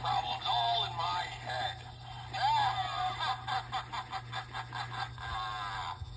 problem's all in my head.